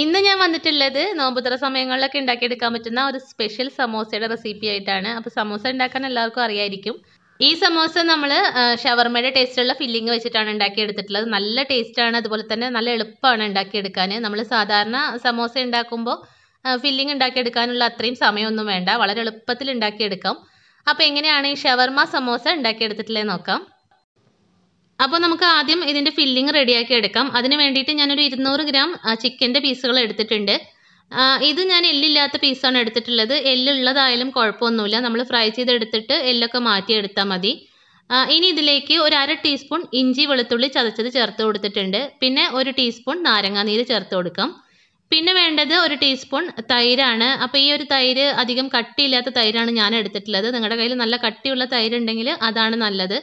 ഇന്ന് ഞാൻ വന്നിട്ടുള്ളത് നോമ്പുതറ സമയങ്ങളിലൊക്കെ ഉണ്ടാക്കിയെടുക്കാൻ പറ്റുന്ന ഒരു സ്പെഷ്യൽ സമോസയുടെ റെസിപ്പി ആയിട്ടാണ്. അപ്പോൾ സമോസ ഉണ്ടാക്കാൻ എല്ലാവർക്കും അറിയായിരിക്കും. ഈ സമോസ നമ്മൾ ഷവർമയുടെ ടേസ്റ്റുള്ള ഫില്ലിംഗ് വെച്ചിട്ടാണ് ഉണ്ടാക്കിയെടുത്തിട്ടുള്ളത്. നല്ല ടേസ്റ്റാണ് അതുപോലെ തന്നെ നല്ല എളുപ്പമാണ് ഉണ്ടാക്കിയെടുക്കാൻ നമ്മൾ സാധാരണ സമോസ ഉണ്ടാക്കുമ്പോൾ ഫില്ലിംഗ് ഉണ്ടാക്കിയെടുക്കാനുള്ള അത്രയും സമയമൊന്നും വേണ്ട. വളരെ എളുപ്പത്തിൽ ഉണ്ടാക്കിയെടുക്കാം. അപ്പോൾ എങ്ങനെയാണ് ഈ ഷവർമ സമോസ ഉണ്ടാക്കിയെടുത്തിട്ടുള്ളത് നോക്കാം. അപ്പോൾ നമുക്ക് ആദ്യം ഇതിന്റെ ഫില്ലിംഗ് റെഡിയാക്കി എടുക്കാം. അതിന് വേണ്ടിയിട്ട് ഞാനൊരു ഇരുന്നൂറ് ഗ്രാം ചിക്കന്റെ പീസുകൾ എടുത്തിട്ടുണ്ട്. ഇത് ഞാൻ എല്ലില്ലാത്ത പീസാണ് എടുത്തിട്ടുള്ളത്. എല്ലുള്ളതായാലും കുഴപ്പമൊന്നുമില്ല. നമ്മൾ ഫ്രൈ ചെയ്തെടുത്തിട്ട് എല്ലൊക്കെ മാറ്റിയെടുത്താൽ മതി. ഇനി ഇതിലേക്ക് ഒരു അര ടീസ്പൂൺ ഇഞ്ചി വെളുത്തുള്ളി ചതച്ചത് ചേർത്ത് കൊടുത്തിട്ടുണ്ട്. പിന്നെ ഒരു ടീസ്പൂൺ നാരങ്ങാനീര് ചേർത്ത് കൊടുക്കാം. പിന്നെ വേണ്ടത് ഒരു ടീസ്പൂൺ തൈരാണ്. അപ്പോൾ ഈ ഒരു തൈര് അധികം കട്ടിയില്ലാത്ത തൈരാണ് ഞാൻ എടുത്തിട്ടുള്ളത്. നിങ്ങളുടെ കയ്യിൽ നല്ല കട്ടിയുള്ള തൈരുണ്ടെങ്കിൽ അതാണ് നല്ലത്.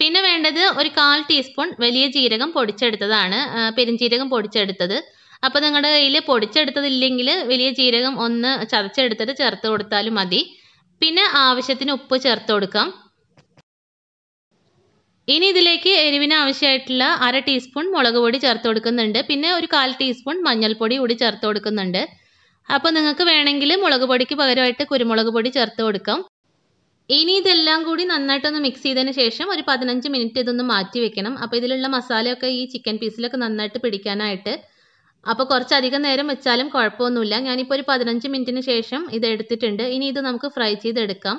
പിന്നെ വേണ്ടത് ഒരു കാൽ ടീസ്പൂൺ വലിയ ജീരകം പൊടിച്ചെടുത്തതാണ്. പെരിഞ്ജീരകം പൊടിച്ചെടുത്തത്. അപ്പോൾ നിങ്ങളുടെ കയ്യിൽ പൊടിച്ചെടുത്തതില്ലെങ്കിൽ വലിയ ജീരകം ഒന്ന് ചതച്ചെടുത്തിട്ട് ചേർത്ത് കൊടുത്താലും മതി. പിന്നെ ആവശ്യത്തിന് ഉപ്പ് ചേർത്ത് കൊടുക്കാം. ഇനി ഇതിലേക്ക് എരിവിന് ആവശ്യമായിട്ടുള്ള അര ടീസ്പൂൺ മുളക് പൊടി ചേർത്ത് കൊടുക്കുന്നുണ്ട്. പിന്നെ ഒരു കാൽ ടീസ്പൂൺ മഞ്ഞൾപ്പൊടി കൂടി ചേർത്ത് കൊടുക്കുന്നുണ്ട്. അപ്പോൾ നിങ്ങൾക്ക് വേണമെങ്കിൽ മുളക് പൊടിക്ക് പകരമായിട്ട് കുരുമുളക് പൊടി ചേർത്ത് കൊടുക്കാം. ഇനി ഇതെല്ലാം കൂടി നന്നായിട്ടൊന്ന് മിക്സ് ചെയ്തതിന് ശേഷം ഒരു പതിനഞ്ച് മിനിറ്റ് ഇതൊന്ന് മാറ്റി വെക്കണം. അപ്പോൾ ഇതിലുള്ള മസാലയൊക്കെ ഈ ചിക്കൻ പീസിലൊക്കെ നന്നായിട്ട് പിടിക്കാനായിട്ട്. അപ്പോൾ കുറച്ചധികം നേരം വെച്ചാലും കുഴപ്പമൊന്നുമില്ല. ഞാനിപ്പോൾ ഒരു പതിനഞ്ച് മിനിറ്റിന് ശേഷം ഇത് എടുത്തിട്ടുണ്ട്. ഇനി ഇത് നമുക്ക് ഫ്രൈ ചെയ്തെടുക്കാം.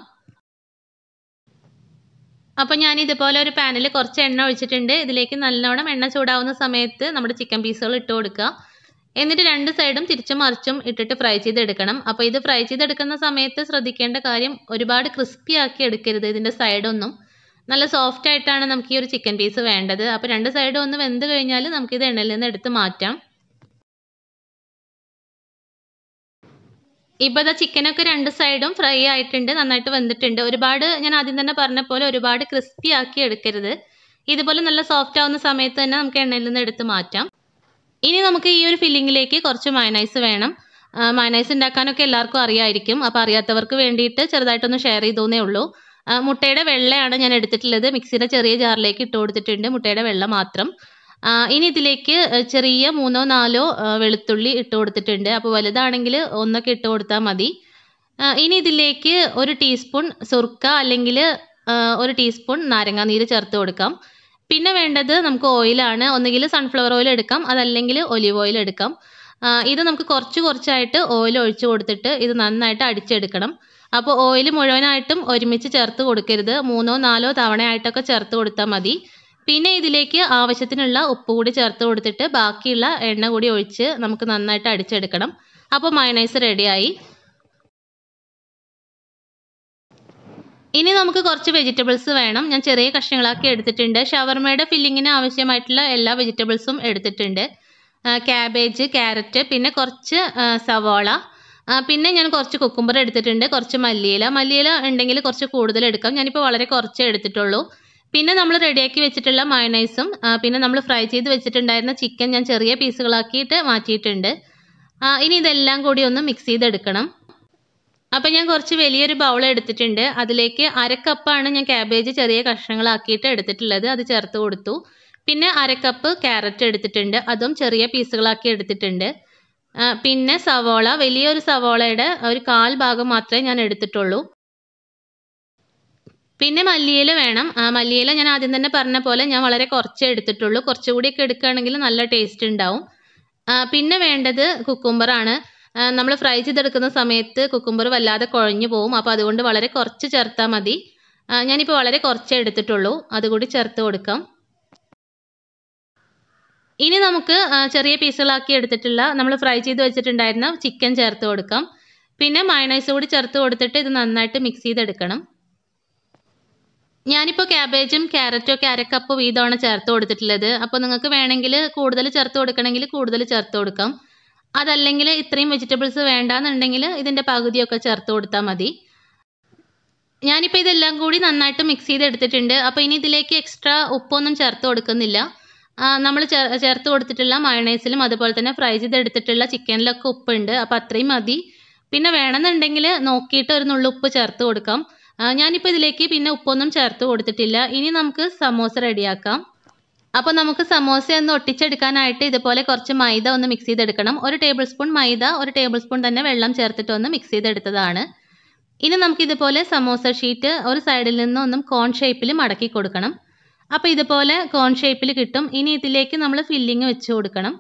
അപ്പോൾ ഞാൻ ഇതുപോലെ ഒരു പാനിൽ കുറച്ച് എണ്ണ ഒഴിച്ചിട്ടുണ്ട്. ഇതിലേക്ക് നല്ലോണം എണ്ണ ചൂടാവുന്ന സമയത്ത് നമ്മുടെ ചിക്കൻ പീസുകൾ ഇട്ട് കൊടുക്കുക എന്നിട്ട് രണ്ട് സൈഡും തിരിച്ചും മറിച്ചും ഇട്ടിട്ട് ഫ്രൈ ചെയ്തെടുക്കണം. അപ്പോൾ ഇത് ഫ്രൈ ചെയ്തെടുക്കുന്ന സമയത്ത് ശ്രദ്ധിക്കേണ്ട കാര്യം ഒരുപാട് ക്രിസ്പി ആക്കി എടുക്കരുത് ഇതിന്റെ സൈഡൊന്നും. നല്ല സോഫ്റ്റ് ആയിട്ടാണ് നമുക്ക് ഈ ഒരു ചിക്കൻ പീസ് വേണ്ടത്. അപ്പോൾ രണ്ട് സൈഡും ഒന്ന് വെന്ത് കഴിഞ്ഞാൽ നമുക്കിത് എണ്ണയിൽ നിന്ന് എടുത്ത് മാറ്റാം. ഇപ്പോൾ ഇതാ ചിക്കനൊക്കെ രണ്ട് സൈഡും ഫ്രൈ ആയിട്ടുണ്ട് നന്നായിട്ട് വെന്തിട്ടുണ്ട്. ഒരുപാട് ഞാൻ ആദ്യം തന്നെ പറഞ്ഞ പോലെ ഒരുപാട് ക്രിസ്പി ആക്കി എടുക്കരുത്. ഇതുപോലെ നല്ല സോഫ്റ്റ് ആവുന്ന സമയത്ത് തന്നെ നമുക്ക് എണ്ണയിൽ നിന്ന് എടുത്ത് മാറ്റാം. ഇനി നമുക്ക് ഈ ഒരു ഫില്ലിങ്ങിലേക്ക് കുറച്ച് മയനൈസ് വേണം. മയനൈസ് ഉണ്ടാക്കാനൊക്കെ എല്ലാവർക്കും അറിയായിരിക്കും. അപ്പോൾ അറിയാത്തവർക്ക് വേണ്ടിയിട്ട് ചെറുതായിട്ടൊന്ന് ഷെയർ ചെയ്തോന്നേ ഉള്ളൂ. മുട്ടയുടെ വെള്ളയാണ് ഞാൻ എടുത്തിട്ടുള്ളത്. മിക്സിയുടെ ചെറിയ ജാറിലേക്ക് ഇട്ട് കൊടുത്തിട്ടുണ്ട് മുട്ടയുടെ വെള്ള മാത്രം. ഇനി ഇതിലേക്ക് ചെറിയ മൂന്നോ നാലോ വെളുത്തുള്ളി ഇട്ട് കൊടുത്തിട്ടുണ്ട്. അപ്പോൾ വലുതാണെങ്കിൽ ഒന്നൊക്കെ ഇട്ട് കൊടുത്താൽ മതി. ഇനി ഇതിലേക്ക് ഒരു ടീസ്പൂൺ സുർക്ക അല്ലെങ്കിൽ ഒരു ടീസ്പൂൺ നാരങ്ങാനീര് ചേർത്ത് കൊടുക്കാം. പിന്നെ വേണ്ടത് നമുക്ക് ഓയിലാണ് ഒന്നുകിൽ സൺഫ്ലവർ ഓയിൽ എടുക്കാം. അതല്ലെങ്കിൽ ഒലിവ് ഓയിൽ എടുക്കാം. ഇത് നമുക്ക് കുറച്ച് കുറച്ചായിട്ട് ഓയിൽ ഒഴിച്ചു കൊടുത്തിട്ട് ഇത് നന്നായിട്ട് അടിച്ചെടുക്കണം. അപ്പോൾ ഓയിൽ മുഴുവനായിട്ടും ഒരുമിച്ച് ചേർത്ത് കൊടുക്കരുത്. മൂന്നോ നാലോ തവണയായിട്ടൊക്കെ ചേർത്ത് കൊടുത്താൽ മതി. പിന്നെ ഇതിലേക്ക് ആവശ്യത്തിനുള്ള ഉപ്പ് കൂടി ചേർത്ത് കൊടുത്തിട്ട് ബാക്കിയുള്ള എണ്ണ കൂടി ഒഴിച്ച് നമുക്ക് നന്നായിട്ട് അടിച്ചെടുക്കണം. അപ്പോൾ മയണൈസ് റെഡിയായി ഇനി നമുക്ക് കുറച്ച് വെജിറ്റബിൾസ് വേണം. ഞാൻ ചെറിയ കഷ്ണങ്ങളാക്കി എടുത്തിട്ടുണ്ട്. ഷവർമയുടെ ഫില്ലിങ്ങിന് ആവശ്യമായിട്ടുള്ള എല്ലാ വെജിറ്റബിൾസും എടുത്തിട്ടുണ്ട്. ക്യാബേജ് ക്യാരറ്റ് പിന്നെ കുറച്ച് സവോള. പിന്നെ ഞാൻ കുറച്ച് കുക്കുംബർ എടുത്തിട്ടുണ്ട്. കുറച്ച് മല്ലിയില. മല്ലിയില ഉണ്ടെങ്കിൽ കുറച്ച് കൂടുതൽ എടുക്കാം. ഞാനിപ്പോൾ വളരെ കുറച്ചേ എടുത്തിട്ടുള്ളൂ. പിന്നെ നമ്മൾ റെഡിയാക്കി വെച്ചിട്ടുള്ള മയണൈസും പിന്നെ നമ്മൾ ഫ്രൈ ചെയ്ത് വെച്ചിട്ടുണ്ടായിരുന്ന ചിക്കൻ ഞാൻ ചെറിയ പീസുകളാക്കിയിട്ട് മാറ്റിയിട്ടുണ്ട്. ഇനി ഇതെല്ലാം കൂടി ഒന്ന് മിക്സ് ചെയ്തെടുക്കണം. അപ്പം ഞാൻ കുറച്ച് വലിയൊരു ബൗൾ എടുത്തിട്ടുണ്ട്. അതിലേക്ക് അരക്കപ്പാണ് ഞാൻ ക്യാബേജ് ചെറിയ കഷ്ണങ്ങളാക്കിയിട്ട് എടുത്തിട്ടുള്ളത്. അത് ചേർത്ത് കൊടുത്തു. പിന്നെ അരക്കപ്പ് ക്യാരറ്റ് എടുത്തിട്ടുണ്ട്. അതും ചെറിയ പീസുകളാക്കി എടുത്തിട്ടുണ്ട്. പിന്നെ സവോള വലിയൊരു സവോളയുടെ ഒരു കാൽ ഭാഗം മാത്രമേ ഞാൻ എടുത്തിട്ടുള്ളൂ. പിന്നെ മല്ലിയില വേണം. മല്ലിയില ഞാൻ ആദ്യം തന്നെ പറഞ്ഞ പോലെ ഞാൻ വളരെ കുറച്ചേ എടുത്തിട്ടുള്ളൂ. കുറച്ചുകൂടിയൊക്കെ എടുക്കുകയാണെങ്കിൽ നല്ല ടേസ്റ്റ് ഉണ്ടാവും. പിന്നെ വേണ്ടത് കുക്കുംബറാണ് നമ്മൾ ഫ്രൈ ചെയ്തെടുക്കുന്ന സമയത്ത് കുക്കുംബർ വല്ലാതെ കുഴഞ്ഞു പോകും അപ്പോൾ അതുകൊണ്ട് വളരെ കുറച്ച് ചേർത്താൽ മതി. ഞാനിപ്പോൾ വളരെ കുറച്ചേ എടുത്തിട്ടുള്ളൂ. അതുകൂടി ചേർത്ത് കൊടുക്കാം. ഇനി നമുക്ക് ചെറിയ പീസുകളാക്കി എടുത്തിട്ടുള്ള നമ്മൾ ഫ്രൈ ചെയ്ത് വെച്ചിട്ടുണ്ടായിരുന്ന ചിക്കൻ ചേർത്ത് കൊടുക്കാം. പിന്നെ മയണൈസ് കൂടി ചേർത്ത് കൊടുത്തിട്ട് ഇത് നന്നായിട്ട് മിക്സ് ചെയ്തെടുക്കണം. ഞാനിപ്പോൾ ക്യാബേജും ക്യാരറ്റും ഒക്കെ അരക്കപ്പ് വീതമാണ് ചേർത്ത് കൊടുത്തിട്ടുള്ളത്. അപ്പോൾ നിങ്ങൾക്ക് വേണമെങ്കിൽ കൂടുതൽ ചേർത്ത് കൊടുക്കണമെങ്കിൽ കൂടുതൽ ചേർത്ത് കൊടുക്കാം. അതല്ലെങ്കിൽ ഇത്രയും വെജിറ്റബിൾസ് വേണ്ടാന്നുണ്ടെങ്കിൽ ഇതിന്റെ പകുതിയൊക്കെ ചേർത്ത് കൊടുത്താൽ മതി. ഞാനിപ്പോൾ ഇതെല്ലാം കൂടി നന്നായിട്ട് മിക്സ് ചെയ്തെടുത്തിട്ടുണ്ട് അപ്പോൾ ഇനി ഇതിലേക്ക് എക്സ്ട്രാ ഉപ്പൊന്നും ചേർത്ത് കൊടുക്കുന്നില്ല. നമ്മൾ ചേർത്ത് കൊടുത്തിട്ടുള്ള മയണൈസിലും അതുപോലെ തന്നെ ഫ്രൈ ചെയ്തെടുത്തിട്ടുള്ള ചിക്കനിലൊക്കെ ഉപ്പുണ്ട്. അപ്പോൾ അത്രയും മതി. പിന്നെ വേണമെന്നുണ്ടെങ്കിൽ നോക്കിയിട്ട് ഒരു നുള്ളുപ്പ് ചേർത്ത് കൊടുക്കാം. ഞാനിപ്പോൾ ഇതിലേക്ക് പിന്നെ ഉപ്പൊന്നും ചേർത്ത് കൊടുത്തിട്ടില്ല. ഇനി നമുക്ക് സമോസ റെഡിയാക്കാം അപ്പോൾ നമുക്ക് സമോസ ഒന്ന് ഒട്ടിച്ചെടുക്കാനായിട്ട് ഇതുപോലെ കുറച്ച് മൈദ ഒന്ന് മിക്സ് ചെയ്തെടുക്കണം. ഒരു ടേബിൾ സ്പൂൺ മൈദ ഒരു ടേബിൾ സ്പൂൺ തന്നെ വെള്ളം ചേർത്തിട്ട് ഒന്ന് മിക്സ് ചെയ്തെടുത്തതാണ്. ഇനി നമുക്ക് ഇതുപോലെ സമോസ ഷീറ്റ് ഒരു സൈഡിൽ നിന്നൊന്നും കോൺ ഷേപ്പിൽ മടക്കി കൊടുക്കണം. അപ്പോൾ ഇതുപോലെ കോൺ ഷേപ്പിൽ കിട്ടും. ഇനി ഇതിലേക്ക് നമ്മൾ ഫില്ലിങ് വെച്ച് കൊടുക്കണം.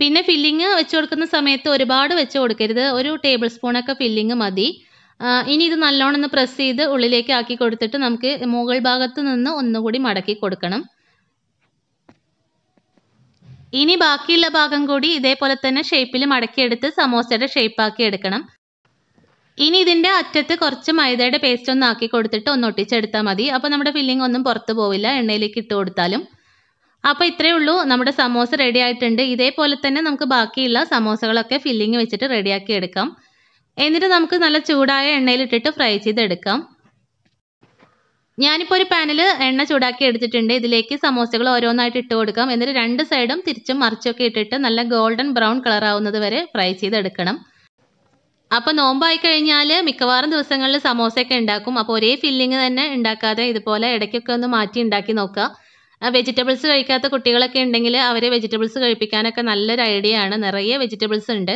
പിന്നെ ഫില്ലിങ് വെച്ച് കൊടുക്കുന്ന സമയത്ത് ഒരുപാട് വെച്ച് കൊടുക്കരുത്. ഒരു ടേബിൾ സ്പൂണൊക്കെ ഫില്ലിങ് മതി. ഇനി ഇത് നല്ലോണം ഒന്ന് പ്രസ് ചെയ്ത് ഉള്ളിലേക്ക് ആക്കി കൊടുത്തിട്ട് നമുക്ക് മുകൾ ഭാഗത്ത് നിന്ന് ഒന്നുകൂടി മടക്കി കൊടുക്കണം. ഇനി ബാക്കിയുള്ള ഭാഗം കൂടി ഇതേപോലെ തന്നെ ഷേപ്പിൽ മടക്കിയെടുത്ത് സമോസയുടെ ഷേപ്പാക്കി എടുക്കണം. ഇനി ഇതിന്റെ അറ്റത്ത് കുറച്ച് മൈദയുടെ പേസ്റ്റ് ഒന്ന് ആക്കി കൊടുത്തിട്ട് ഒന്ന് ഒട്ടിച്ചെടുത്താൽ മതി. അപ്പോൾ നമ്മുടെ ഫില്ലിംഗ് ഒന്നും പുറത്ത് പോവില്ല എണ്ണയിലേക്ക് ഇട്ട് കൊടുത്താലും. അപ്പോൾ ഇത്രയേ ഉള്ളൂ. നമ്മുടെ സമോസ റെഡി ആയിട്ടുണ്ട്. ഇതേപോലെ തന്നെ നമുക്ക് ബാക്കിയുള്ള സമോസകളൊക്കെ ഫില്ലിംഗ് വെച്ചിട്ട് റെഡിയാക്കി എടുക്കാം. എന്നിട്ട് നമുക്ക് നല്ല ചൂടായ എണ്ണയിലിട്ടിട്ട് ഫ്രൈ ചെയ്തെടുക്കാം. ഞാനിപ്പോൾ ഒരു പാനിൽ എണ്ണ ചൂടാക്കി എടുത്തിട്ടുണ്ട്. ഇതിലേക്ക് സമോസകൾ ഓരോന്നായിട്ട് ഇട്ട് കൊടുക്കാം. എന്നിട്ട് രണ്ട് സൈഡും തിരിച്ചും മറിച്ചൊക്കെ ഇട്ടിട്ട് നല്ല ഗോൾഡൻ ബ്രൗൺ കളർ ആവുന്നത് വരെ ഫ്രൈ ചെയ്തെടുക്കണം. അപ്പോൾ നോമ്പായി കഴിഞ്ഞാൽ മിക്കവാറും ദിവസങ്ങളിൽ സമോസയൊക്കെ ഉണ്ടാക്കും. അപ്പോൾ ഒരേ ഫില്ലിങ് തന്നെ ഉണ്ടാക്കാതെ ഇതുപോലെ ഇടയ്ക്കൊക്കെ ഒന്ന് മാറ്റി ഉണ്ടാക്കി നോക്കുക. വെജിറ്റബിൾസ് കഴിക്കാത്ത കുട്ടികളൊക്കെ ഉണ്ടെങ്കിൽ അവരെ വെജിറ്റബിൾസ് കഴിപ്പിക്കാനൊക്കെ നല്ലൊരു ഐഡിയ ആണ്. നിറയെ വെജിറ്റബിൾസ് ഉണ്ട്.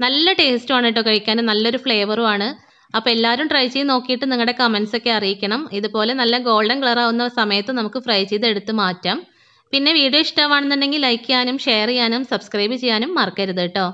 നല്ല ടേസ്റ്റുമാണ് കേട്ടോ കഴിക്കാൻ. നല്ലൊരു ഫ്ലേവറും ആണ്. അപ്പോൾ എല്ലാവരും ട്രൈ ചെയ്ത് നോക്കിയിട്ട് നിങ്ങളുടെ കമൻസ് ഒക്കെ അറിയിക്കണം. ഇതുപോലെ നല്ല ഗോൾഡൻ കളർ ആവുന്ന സമയത്ത് നമുക്ക് ഫ്രൈ ചെയ്ത് എടുത്ത് മാറ്റാം. പിന്നെ വീഡിയോ ഇഷ്ടമാണെന്നുണ്ടെങ്കിൽ ലൈക്ക് ചെയ്യാനും ഷെയർ ചെയ്യാനും സബ്സ്ക്രൈബ് ചെയ്യാനും മറക്കരുത് കേട്ടോ.